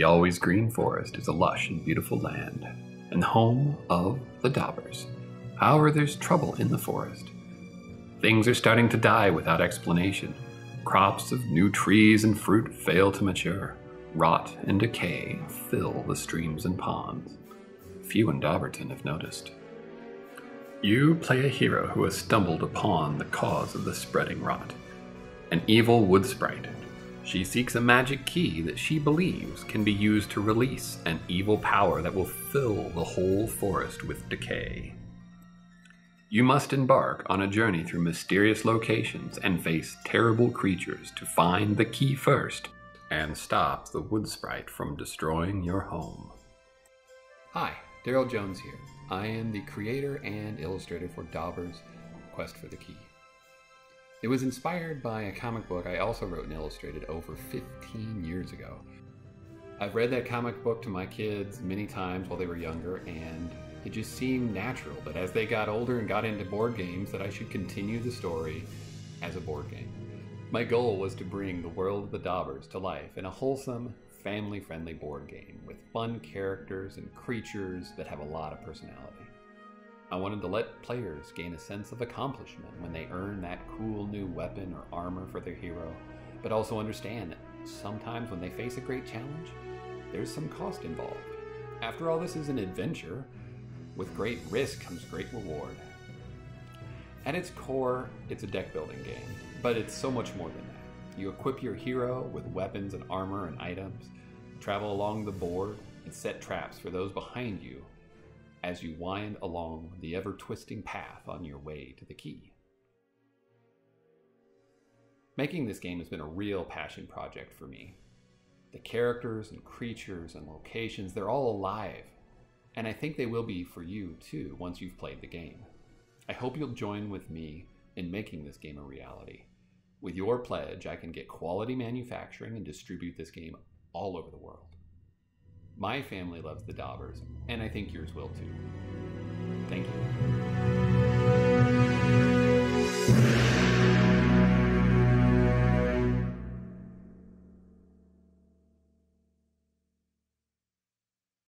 The always green forest is a lush and beautiful land, and the home of the Dobbers. However, there's trouble in the forest. Things are starting to die without explanation. Crops of new trees and fruit fail to mature. Rot and decay fill the streams and ponds. Few in Dobberton have noticed. You play a hero who has stumbled upon the cause of the spreading rot an evil wood sprite. She seeks a magic key that she believes can be used to release an evil power that will fill the whole forest with decay. You must embark on a journey through mysterious locations and face terrible creatures to find the key first and stop the wood sprite from destroying your home. Hi, Darryl Jones here. I am the creator and illustrator for Dobbers Quest for the Key. It was inspired by a comic book I also wrote and illustrated over 15 years ago. I've read that comic book to my kids many times while they were younger, and it just seemed natural that as they got older and got into board games that I should continue the story as a board game. My goal was to bring the world of the Dobbers to life in a wholesome, family-friendly board game with fun characters and creatures that have a lot of personality. I wanted to let players gain a sense of accomplishment when they earn that cool new weapon or armor for their hero, but also understand that sometimes when they face a great challenge, there's some cost involved. After all, this is an adventure. With great risk comes great reward. At its core, it's a deck building game, but it's so much more than that. You equip your hero with weapons and armor and items, travel along the board, and set traps for those behind you as you wind along the ever twisting path on your way to the key. Making this game has been a real passion project for me. The characters and creatures and locations, they're all alive. And I think they will be for you too once you've played the game. I hope you'll join with me in making this game a reality. With your pledge, I can get quality manufacturing and distribute this game all over the world. My family loves the Dobbers, and I think yours will too. Thank you.